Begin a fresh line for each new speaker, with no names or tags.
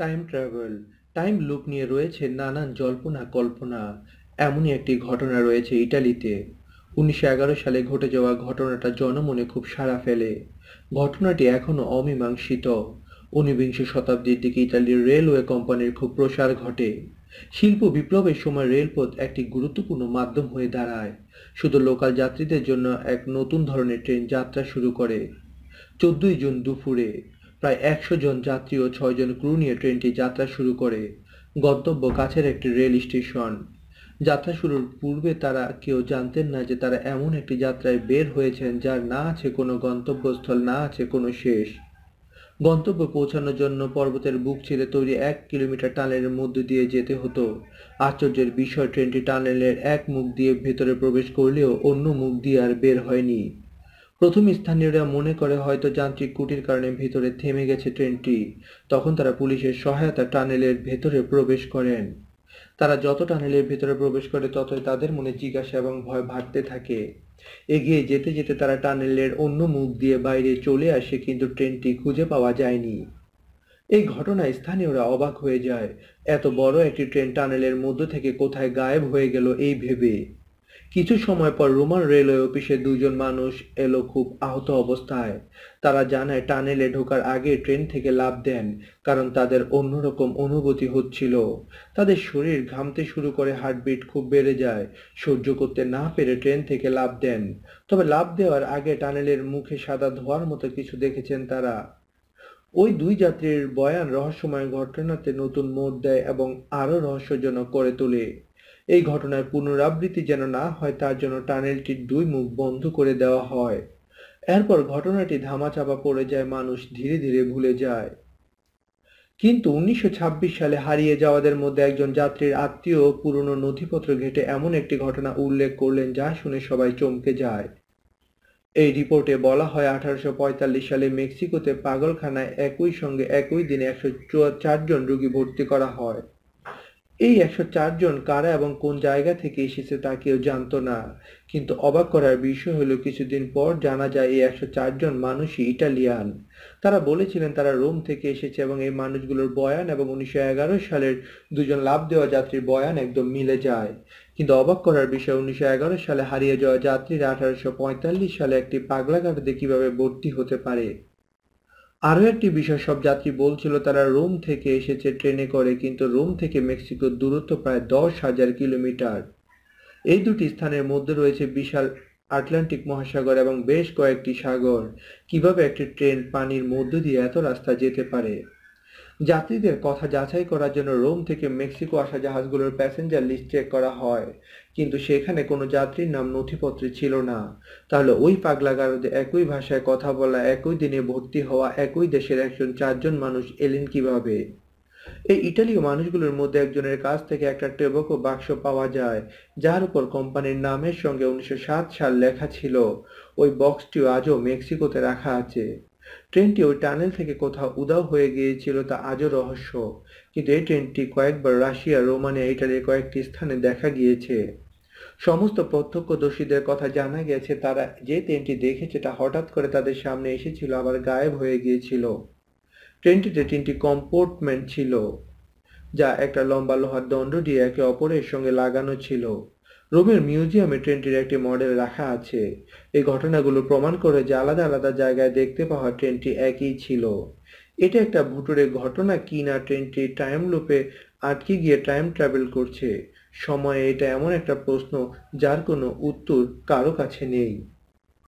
Time travel time loop নিয়ে রয়েছে নানান জল্পনা কল্পনা। এমনই একটি ঘটনা রয়েছে ইটালিতে। উনিশশো এগারো সালে ঘটে যাওয়া ঘটনাটা জনমনে খুব সাড়া ফেলে। ঘটনাটি এখনও অমীমাংসিত। ঊনবিংশ শতাব্দীর দিকে ইতালির রেলওয়ে কোম্পানির খুব প্রসার ঘটে। শিল্প বিপ্লবের সময় রেলপথ একটি গুরুত্বপূর্ণ মাধ্যম হয়ে দাঁড়ায়। শুধু লোকাল যাত্রীদের জন্য এক নতুন ধরনের ট্রেন যাত্রা শুরু করে। চোদ্দই জুন দুপুরে প্রায় একশো জন যাত্রী ও ছয়জন ক্রু নিয়ে ট্রেনটি যাত্রা শুরু করে। গন্তব্য কাছের একটি রেল স্টেশন যাত্রা শুরুর পূর্বে তারা কেউ জানতেন না যে তারা এমন একটি যাত্রায় বের হয়েছেন যার না আছে কোনো গন্তব্যস্থল, না আছে কোনো শেষ। গন্তব্যে পৌঁছানোর জন্য পর্বতের বুক ছেড়ে তৈরি এক কিলোমিটার টানেলের মধ্য দিয়ে যেতে হতো। আশ্চর্যের বিষয় ট্রেনটি টানেলের এক মুখ দিয়ে ভেতরে প্রবেশ করলেও অন্য মুখ দিয়ে আর বের হয়নি। প্রথম স্থানীয়রা মনে করে হয়তো যান্ত্রিক কুটির কারণে ভেতরে থেমে গেছে ট্রেনটি। তখন তারা পুলিশের সহায়তা টানেলের ভেতরে প্রবেশ করেন। তারা যত টানেলের ভেতরে প্রবেশ করে, ততই তাদের মনে জিজ্ঞাসা এবং ভয় বাড়তে থাকে। এগিয়ে যেতে যেতে তারা টানেলের অন্য মুখ দিয়ে বাইরে চলে আসে, কিন্তু ট্রেনটি খুঁজে পাওয়া যায়নি। এই ঘটনায় স্থানীয়রা অবাক হয়ে যায়। এত বড় একটি ট্রেন টানেলের মধ্য থেকে কোথায় গায়েব হয়ে গেল এই ভেবে। কিছু সময় পর রোমান রেলওয়ে অফিসে দুজন মানুষ এলো খুব আহত অবস্থায়। তারা জানায়, টানেলে ঢোকার আগে ট্রেন থেকে লাভ দেন, কারণ তাদের অন্যরকম অনুভূতি হচ্ছিল। তাদের শরীর ঘামতে শুরু করে, হার্টবিট খুব বেড়ে যায়, সহ্য করতে না পেরে ট্রেন থেকে লাভ দেন। তবে লাভ দেওয়ার আগে টানেলের মুখে সাদা ধোয়ার মতো কিছু দেখেছেন তারা। ওই দুই যাত্রীর বয়ান রহস্যময় ঘটনাতে নতুন মোড় দেয় এবং আরও রহস্যজনক করে তোলে। এই ঘটনার পুনরাবৃত্তি যেন না হয়, তার জন্য টানেলটির দুই মুখ বন্ধ করে দেওয়া হয়। এরপর ঘটনাটি ধামাচাপা পড়ে যায়, মানুষ ধীরে ধীরে ভুলে যায়। কিন্তু উনিশশো ছাব্বিশ সালে হারিয়ে যাওয়াদের মধ্যে একজন যাত্রীর আত্মীয় পুরনো নথিপত্র ঘেটে এমন একটি ঘটনা উল্লেখ করলেন যা শুনে সবাই চমকে যায়। এই রিপোর্টে বলা হয়, আঠারোশো পঁয়তাল্লিশ সালে মেক্সিকোতে পাগলখানায় একই সঙ্গে একই দিনে একশো চারজন রোগী ভর্তি করা হয়। এই একশো জন কারা এবং কোন জায়গা থেকে এসেছে তা কেউ জানত না। কিন্তু অবাক করার বিষয় হলো, কিছুদিন পর জানা যায় এই একশো জন মানুষই ইটালিয়ান। তারা বলেছিলেন তারা রোম থেকে এসেছে এবং এই মানুষগুলোর বয়ান এবং উনিশশো এগারো সালের দুজন লাভ দেওয়া যাত্রীর বয়ান একদম মিলে যায়। কিন্তু অবাক করার বিষয়, উনিশশো এগারো সালে হারিয়ে যাওয়া যাত্রীরা আঠারোশো পঁয়তাল্লিশ সালে একটি পাগলা গাড়িতে কীভাবে ভর্তি হতে পারে? আরও একটি বিষয়, সব যাত্রী বলছিল তারা রোম থেকে এসেছে ট্রেনে করে, কিন্তু রোম থেকে মেক্সিকোর দূরত্ব প্রায় দশ হাজার কিলোমিটার। এই দুটি স্থানের মধ্যে রয়েছে বিশাল আটলান্টিক মহাসাগর এবং বেশ কয়েকটি সাগর। কীভাবে একটি ট্রেন পানির মধ্য দিয়ে এত রাস্তা যেতে পারে? যাত্রীদের কথা যাচাই করার জন্য রোম থেকে মেক্সিকো আসা জাহাজগুলোর প্যাসেঞ্জার লিস্ট চেক করা হয়। কিন্তু সেখানে কোনো যাত্রীর নাম নথিপত্রে ছিল না। তাহলে ওই পাগলা গারদে একই ভাষায় কথা বলা, একই দিনে ভর্তি হওয়া, একই দেশের একজন চারজন মানুষ এলেন কীভাবে? এই ইটালীয় মানুষগুলোর মধ্যে একজনের কাছ থেকে একটা টেবকো বাক্স পাওয়া যায়, যার উপর কোম্পানির নামের সঙ্গে উনিশশো সাত সাল লেখা ছিল। ওই বক্সটিও আজও মেক্সিকোতে রাখা আছে। ট্রেনটি ওই টানেল থেকে কোথাও উধাও হয়ে গিয়েছিল তা আজও রহস্য। কিন্তু এই ট্রেনটি কয়েকবার রাশিয়া, রোমানিয়া ইটালির কয়েকটি স্থানে দেখা গিয়েছে। সমস্ত প্রত্যক্ষদর্শীদের কথা জানা গেছে, তারা যে ট্রেনটি দেখেছে তা হঠাৎ করে তাদের সামনে এসেছিল, আবার গায়েব হয়ে গিয়েছিল। ট্রেনটিতে তিনটি কম্পোর্টমেন্ট ছিল, যা একটা লম্বা লোহার দণ্ড দিয়ে একে অপরের সঙ্গে লাগানো ছিল। রোমের মিউজিয়ামে ট্রেনটির একটি মডেল রাখা আছে। এই ঘটনাগুলো প্রমাণ করে যে আলাদা আলাদা জায়গায় দেখতে পাওয়া ট্রেনটি একই ছিল। এটা একটা ভুটুরে ঘটনা কি না ট্রেনটি টাইম লুপে আটকে গিয়ে টাইম ট্রাভেল করছে? সময়ে এটা এমন একটা প্রশ্ন যার কোনো উত্তর কারও কাছে নেই।